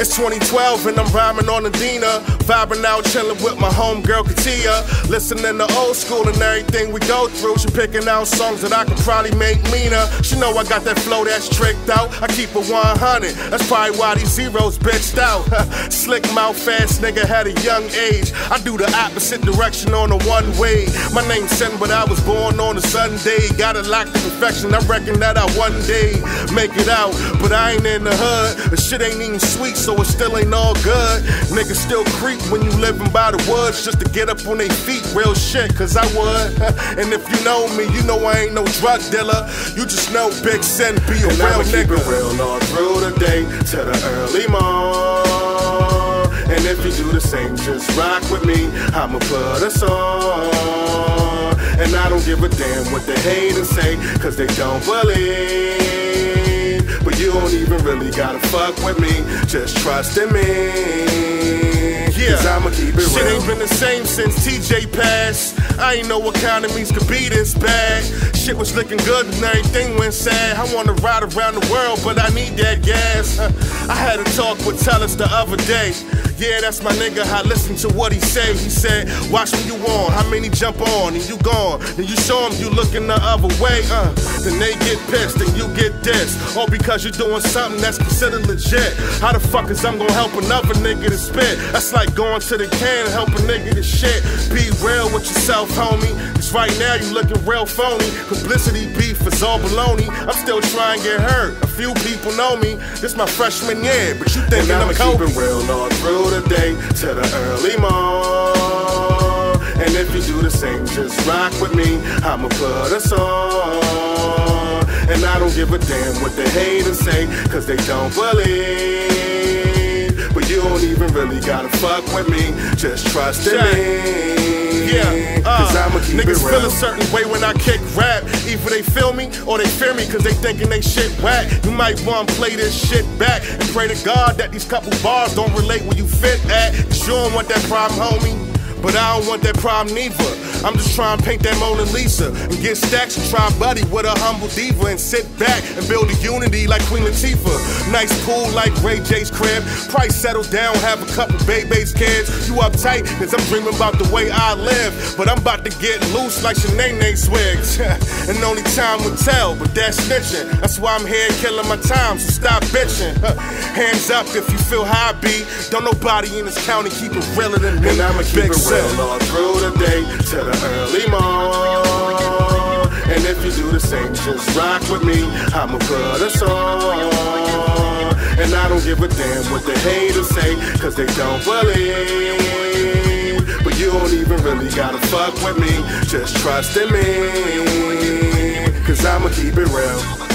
It's 2012 and I'm rhyming on Adina. Vibing out, chilling with my homegirl Katia. Listening to old school and everything we go through. She picking out songs that I could probably make meaner. She know I got that flow that's tricked out. I keep it 100. That's probably why these zeros bitched out. Slick mouth, fast nigga had a young age. I do the opposite direction on the one way. My name's Sin, but I was born on a Sunday. Got it locked to perfection. I reckon that I one day make it out, but I ain't in the hood. The shit ain't even sweet, so it still ain't all good. Niggas still creep when you living by the woods just to get up on their feet. Real shit, cause I would. and if you know me, you know I ain't no drug dealer. You just know Big Sin be a and real I'ma nigga. Keep it real all through the day to the early morn. And if you do the same, just rock with me. I'ma put us on. And I don't give a damn what the haters say, cause they don't believe. But you don't even really gotta fuck with me, just trust in me. Cause I'ma keep it Shit real. ain't been the same since TJ passed. I ain't know economies could be this bad. Shit was looking good and everything went sad. I wanna ride around the world, but I need that gas. I had a talk with Tellus the other day. Yeah, that's my nigga. I listen to what he say. He said, Watch when you on. How many jump on and you gone? And you show him you looking the other way. Uh, then they get pissed and you get dissed. All because you're doing something that's considered legit. How the fuck is I'm gonna help another nigga to spit? That's like going to the can and help a nigga to shit. Be real with yourself, homie. Cause right now you looking real phony. Publicity beef is all baloney. I'm still trying to get hurt. A few people know me. This my freshman year, but you thinking I'ma I'm keep it real all through the day to the early morn. And if you do the same, just rock with me. I'ma put us on. And I don't give a damn what the haters say, cause they don't believe. You don't even really gotta fuck with me, just trust in me. Yeah, cause uh, I'ma keep niggas it feel a certain way when I kick rap. Either they feel me or they fear me cause they thinking they shit whack. You might wanna play this shit back and pray to God that these couple bars don't relate where you fit at. Cause you don't want that problem, homie. But I don't want that problem neither. I'm just trying to paint that Mona Lisa and get stacks and try buddy with a humble diva and sit back and build a unity like Queen Latifah. Nice pool like Ray J's crib. Price settle down, have a couple babies, kids. You uptight, cause I'm dreaming about the way I live. But I'm about to get loose like Shanae Swigs. and only time will tell, but that's snitching. That's why I'm here killing my time, so stop bitching. Hands up if you feel high be. Don't nobody in this county keep it realer than me. And I'ma keep Big it real all just rock with me. I'ma put us on. And I don't give a damn what the haters say, cause they don't believe. But you don't even really gotta fuck with me, just trust in me. Cause I'ma keep it real.